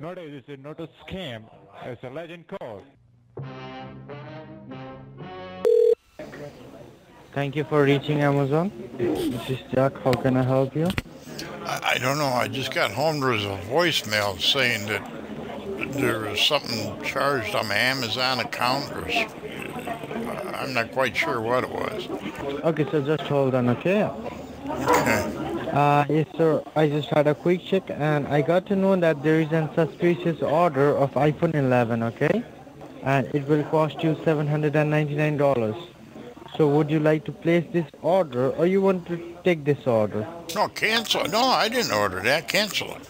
Nowadays, it's not a scam. It's a legend call. Thank you for reaching Amazon. This is Jack. How can I help you? I, I don't know. I just got home. There was a voicemail saying that there was something charged on my Amazon account, or s- I'm not quite sure what it was. Okay, so just hold on, okay? Okay. Uh, yes, sir. I just had a quick check and I got to know that there is a suspicious order of iPhone 11, okay? And it will cost you $799. So would you like to place this order or you want to take this order? No, cancel it. No, I didn't order that. Cancel it.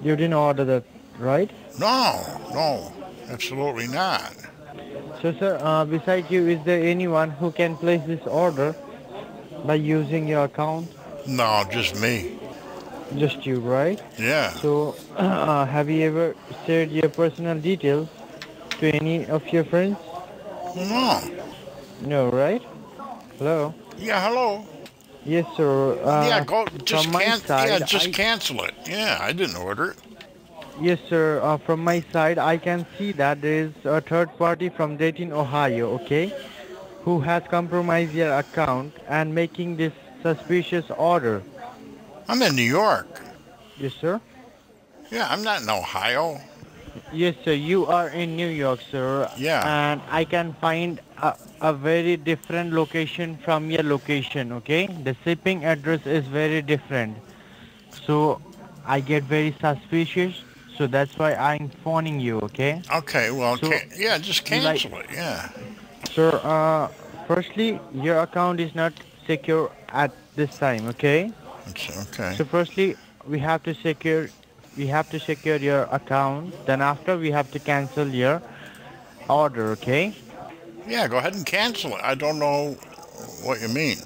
You didn't order that, right? No, no, absolutely not. So, sir, uh, besides you, is there anyone who can place this order by using your account? No, just me. Just you, right? Yeah. So, uh, have you ever shared your personal details to any of your friends? No. No, right? Hello? Yeah, hello. Yes, sir. Uh, yeah, go. Just from can. side, Yeah, just I- cancel it. Yeah, I didn't order it. Yes, sir. Uh, from my side, I can see that there is a third party from Dayton, Ohio, okay, who has compromised your account and making this suspicious order. I'm in New York. Yes, sir. Yeah, I'm not in Ohio. Yes, sir. You are in New York, sir. Yeah. And I can find a, a very different location from your location, okay? The shipping address is very different. So I get very suspicious. So that's why I'm phoning you, okay? Okay, well, So, yeah, just you like- cancel it. Yeah. Sir, uh, firstly, your account is not secure at this time, okay? Okay. So firstly, we have to secure we have to secure your account. Then after we have to cancel your order, okay? Yeah, go ahead and cancel it. I don't know what you mean.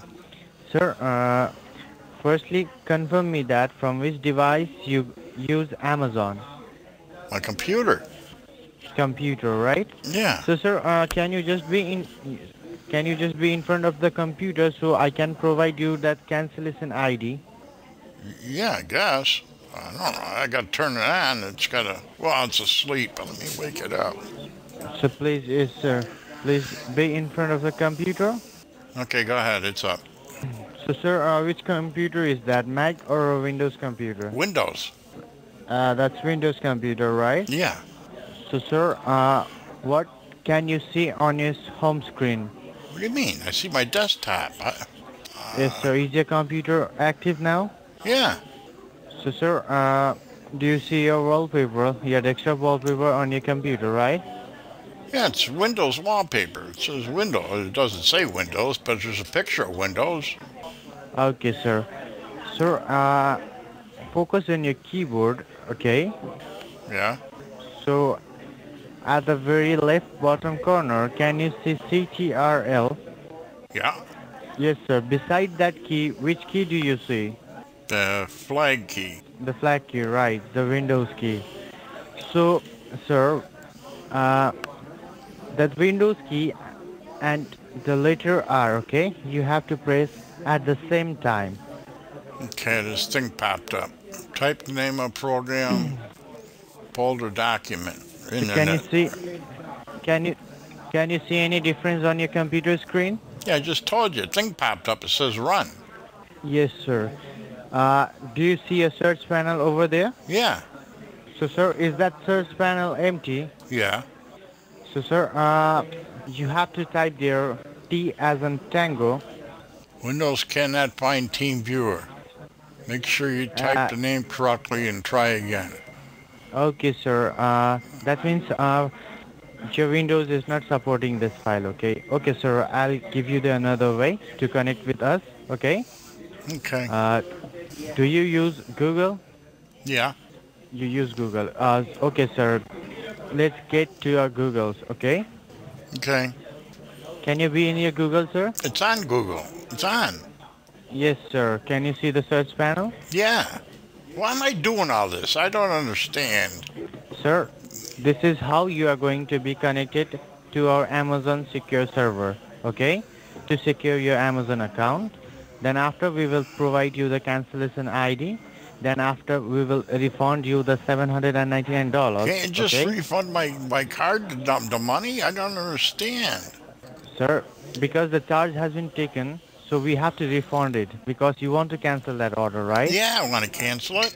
Sir, uh, firstly, confirm me that from which device you use Amazon My computer. computer, right? Yeah. So, sir, uh, can you just be in can you just be in front of the computer so I can provide you that cancellation ID? Yeah, I guess. I don't know. I got to turn it on. It's got to. Well, it's asleep. Let me wake it up. So please, yes, sir, please be in front of the computer. Okay, go ahead. It's up. So, sir, uh, which computer is that, Mac or a Windows computer? Windows. Uh, that's Windows computer, right? Yeah. So, sir, uh, what can you see on your home screen? What do you mean? I see my desktop. I, Yes, sir. Is your computer active now? yeah. So, sir, uh, do you see your wallpaper, your desktop wallpaper on your computer, right? Yeah, it's Windows wallpaper. It says Windows. It doesn't say Windows, but there's a picture of Windows. Okay, sir. Sir, uh, focus on your keyboard, okay? Yeah. So, at the very left bottom corner, can you see CTRL? Yeah. Yes, sir. Beside that key, which key do you see? The flag key. The flag key, right? The Windows key. So, sir, uh, that Windows key and the letter R, okay? You have to press at the same time. Okay, this thing popped up. Type the name of program, folder document, Can you see? Can you can you see any difference on your computer screen? Yeah, I just told you. A Thing popped up. It says run. Yes, sir. Uh, do you see a search panel over there? Yeah. So, sir, is that search panel empty? Yeah. So, sir, uh, you have to type there T as in Tango. Windows cannot find Team Viewer. Make sure you type Uh, the name correctly and try again. Okay, sir. Uh, that means uh, your Windows is not supporting this file. Okay. Okay, sir. I'll give you the another way to connect with us. Okay. Okay. Uh, do you use Google? Yeah. You use Google. Uh, okay, sir. Let's get to our Googles. Okay. Okay. Can you be in your Google, sir? It's on Google. It's on. Yes, sir. Can you see the search panel? Yeah. Why am I doing all this? I don't understand. Sir, this is how you are going to be connected to our Amazon secure server, okay? To secure your Amazon account. Then after we will provide you the cancellation ID. Then after we will refund you the $799. Can't just okay? refund my, my card, the, the money? I don't understand. Sir, because the charge has been taken, so we have to refund it because you want to cancel that order, right? Yeah, I want to cancel it.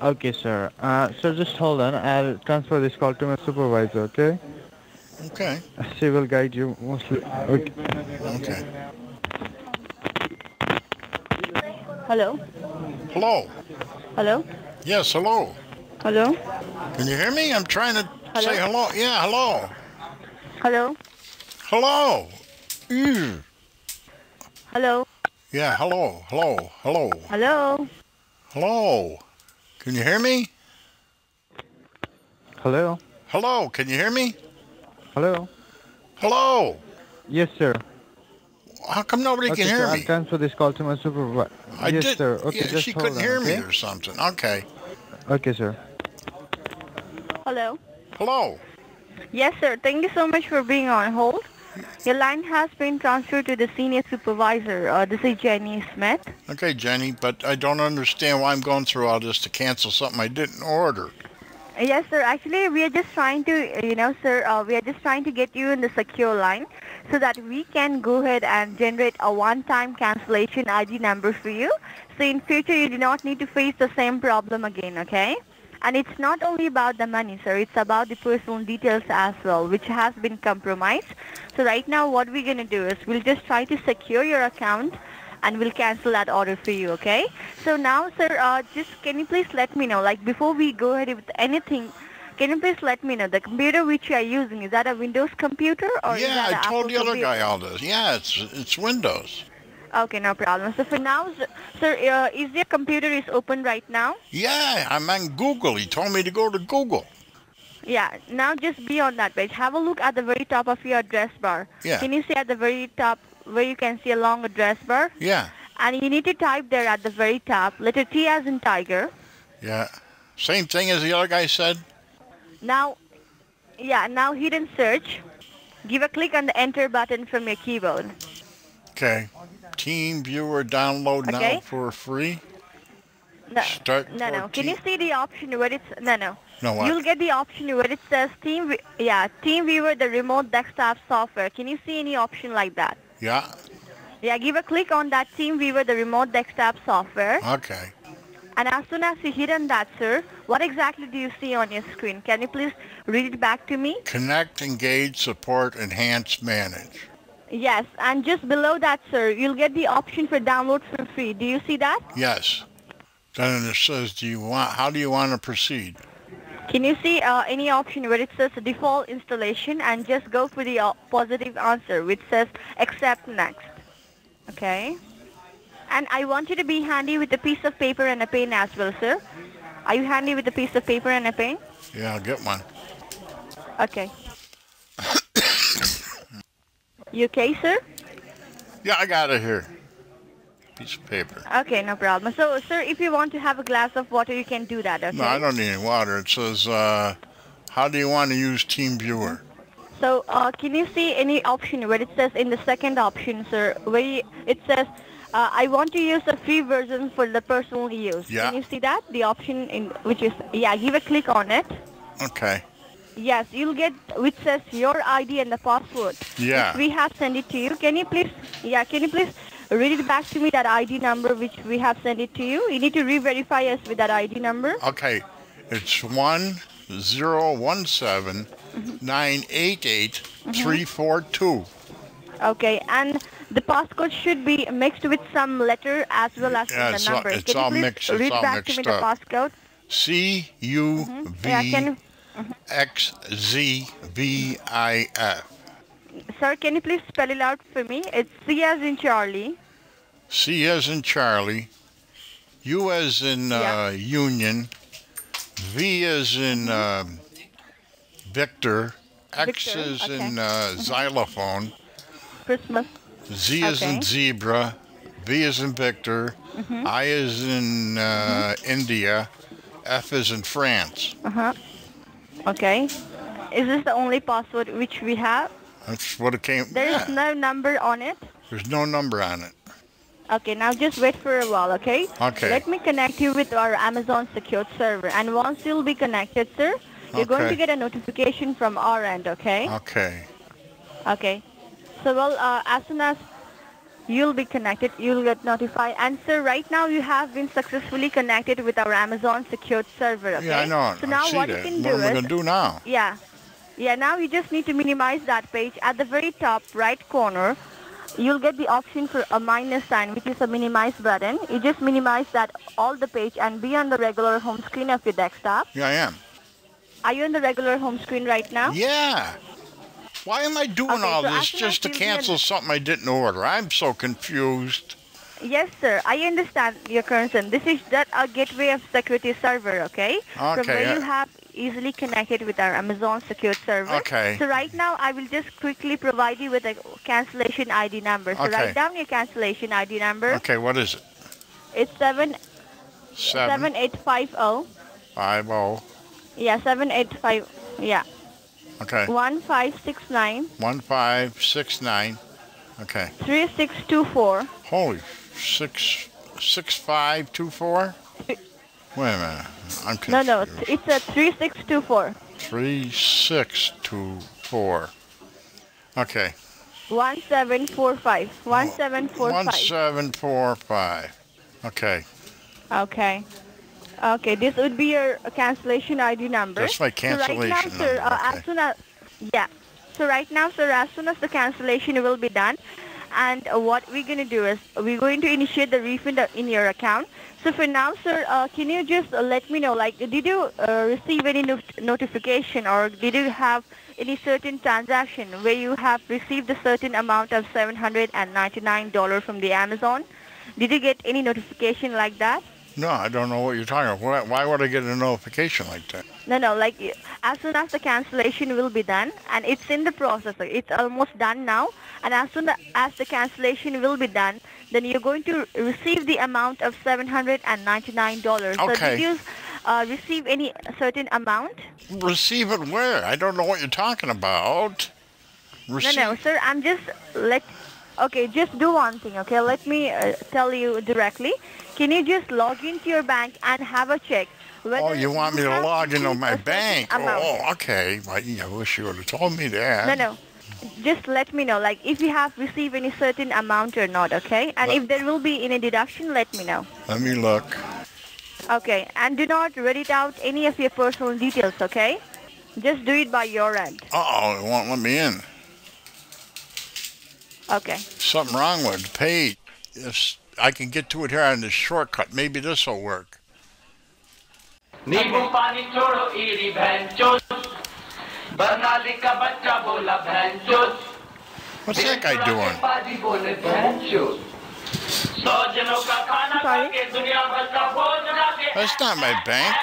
Okay, sir. Uh, sir, just hold on. I'll transfer this call to my supervisor, okay? Okay, She will guide you mostly. Okay. okay. Hello? Hello. Hello? Yes, hello. Hello? Can you hear me? I'm trying to Hello? say hello. Yeah, hello. Hello? Hello. Mm. Hello? Yeah, hello, hello, hello, Hello? hello. Can you hear me? Hello? Hello, can you hear me? Hello? Hello. Yes, sir. How come nobody okay, can sir, hear I'll me? transfer this call to my supervisor. I yes, did. sir. Okay, yeah, just she couldn't on, hear okay? me or something. Okay. Okay, sir. Hello? Hello. Yes, sir. Thank you so much for being on hold. Your line has been transferred to the senior supervisor. Uh, this is Jenny Smith. Okay, Jenny, but I don't understand why I'm going through all this to cancel something I didn't order. Yes, sir. Actually, we are just trying to, you know, sir, uh, we are just trying to get you in the secure line so that we can go ahead and generate a one-time cancellation ID number for you. So in future, you do not need to face the same problem again, okay? And it's not only about the money, sir. It's about the personal details as well, which has been compromised. So right now, what we're going to do is we'll just try to secure your account and we'll cancel that order for you, okay? So now, sir, uh, just can you please let me know, like before we go ahead with anything, can you please let me know the computer which you are using, is that a Windows computer or is yeah, that I told Apple the other computer? guy all this. Yeah, it's it's Windows. Okay, no problem. So for now, sir, uh, is your computer is open right now? Yeah, I'm on Google. He told me to go to Google. Yeah, now just be on that page. Have a look at the very top of your address bar. Yeah. Can you see at the very top where you can see a long address bar? Yeah, And you need to type there at the very top, letter T as in tiger. yeah. Same thing as the other guy said. Now, yeah, now hidden search. Give a click on the enter button from your keyboard. Okay. Team Viewer download now for free. No, Start no, no. Can you see the option where it's no, no? No, what? You'll get the option where it says Team, yeah, Team Viewer, the remote desktop software. Can you see any option like that? Yeah. Yeah, give a click on that Team Viewer, the remote desktop software. Okay. And as soon as you hit on that, sir, what exactly do you see on your screen? Can you please read it back to me? Connect, engage, support, enhance, manage. Yes, and just below that, sir, you'll get the option for download for free. Do you see that? Yes. Then it says, do you want? How do you want to proceed? Can you see uh, any option where it says default installation and just go for the uh, positive answer which says accept next. Okay. And I want you to be handy with a piece of paper and a pen as well, sir. Are you handy with a piece of paper and a pen? Yeah, I'll get one. Okay. You okay, sir? Yeah, I got it here. Piece of paper. Okay, no problem. So, sir, if you want to have a glass of water, you can do that, okay? No, I don't need any water. It says, uh, how do you want to use Team Viewer? So, uh, can you see any option where it says in the second option, sir, where you, it says, uh, I want to use a free version for the personal use. Yeah. Can you see that? The option in which is, yeah, give a click on it. Okay. Yes, you'll get which says your ID and the password. Yeah. We have sent it to you. Can you please, yeah, can you please read it back to me, that ID number which we have sent it to you? You need to re-verify us with that ID number. Okay. It's one zero one seven nine eight eight three four two. Okay, and the passcode should be mixed with some letter as well as Yeah, in it's all- numbers. it's can you all mixed- it's read all back to me mixed the up. passcode? C U mm-hmm. Yeah, can V X Z V I F. Sir, can you please spell it out for me? It's C as in Charlie. C as in Charlie, U as in uh, Yeah. Union, V as in um Victor, X Victor, as okay. in uh, xylophone, Christmas. Z as in Okay. Mm-hmm. zebra, V as in Victor, I as in uh, India, F as in France. Uh-huh. Okay. Is this the only password which we have? That's what it came. There is yeah, no number on it. there's no number on it. Okay, now just wait for a while, okay? Okay. Let me connect you with our Amazon secured server. And once you'll be connected, sir, you're going to get a notification from our end, okay? Okay. Okay. So, well, uh, as soon as you'll be connected, you'll get notified. And, sir, right now you have been successfully connected with our Amazon secured server, okay? Yeah, I know. So I now what that. you can what do am I is... going to do now? Yeah. Yeah, now you just need to minimize that page. At the very top right corner, you'll get the option for a minus sign, which is a minimize button. You just minimize that all the page and be on the regular home screen of your desktop. Yeah, I am. Are you on the regular home screen right now? Yeah. Why am I doing Okay, all so this just to as you'll be in- cancel something I didn't order? I'm so confused. Yes, sir. I understand your concern. This is that a gateway of security server, okay? Okay. From where you uh, have easily connected with our Amazon Secure server. Okay. So right now, I will just quickly provide you with a cancellation ID number. So Okay. write down your cancellation ID number. Okay, what is it? It's seven Seven seven eight five zero. five oh. Yeah, seven eight five. Yeah, Okay. one five six nine One five six nine. Okay. three six two four. Holy six six five two four. Wait a minute. I'm confused. No, no, it's- a three six two four. Three six two four. Okay. One seven four five. One seven four One five. seven four five. Okay. Okay. Okay, this would be your cancellation ID number. That's my So right now, cancellation sir, uh, okay. as soon as yeah. So right now, sir, as soon as the cancellation will be done, and uh, what we're going to do is we're going to initiate the refund in your account. So for now, sir, uh, can you just uh, let me know, like, did you uh, receive any not- notification or did you have any certain transaction where you have received a certain amount of $799 from the Amazon? Did you get any notification like that? No, I don't know what you're talking about. Why, why would I get a notification like that? No, no, like as soon as the cancellation will be done and it's in the process, it's almost done now and as soon as the cancellation will be done, then you're going to receive the amount of $799. Okay. So did you uh, receive any certain amount? Receive it where? I don't know what you're talking about. Receive, No, no, sir, I'm just let. Okay, just do one thing. Okay, let me uh, tell you directly. Can you just log into your bank and have a check? Whether Oh, you want me to log into my bank? amount. Oh, okay. Well, I wish you would have told me that. No, no. Just let me know, like, if you have received any certain amount or not, okay? And But- if there will be any deduction, let me know. Let me look. Okay, and do not read it out any of your personal details, okay? Just do it by your end. Uh-oh, it won't let me in. Okay. Something wrong with the page. If I can get to it here on the shortcut, maybe this will work. What's that guy doing? That's not my bank.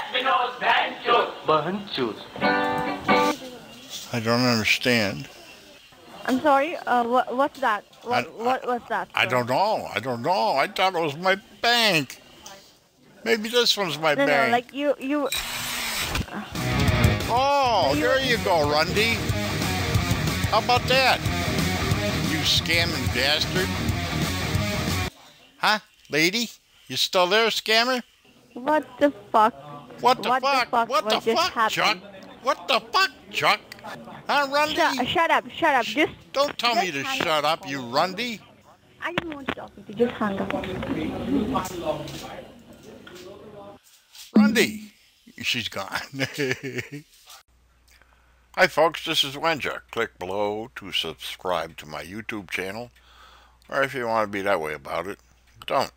I don't understand. I'm sorry, uh, what, what's that? What, I- what was that? I don't know. I don't know. I thought it was my bank. Maybe this one's my No, no, bank. like you, you, Oh, there you go, Rundy. How about that? You scamming bastard. Huh, lady? You still there, scammer? what the fuck? What the What the fuck? fuck what the fuck, Chuck? What the fuck, Chuck? Huh, Rundy? Shut, shut up, shut up. Just, Don't tell me to shut up. up, you Rundy. I don't want to talk with you. Just hang up. Rundy. She's gone. Hi, folks. This is Wenja. Click below to subscribe to my YouTube channel. Or if you want to be that way about it, don't.